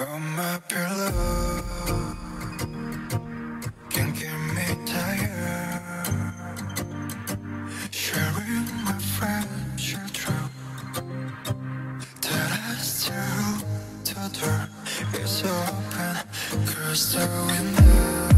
Oh, my pillow can get me tired. Sharing my fragile truth that I still to door is open. Cause the window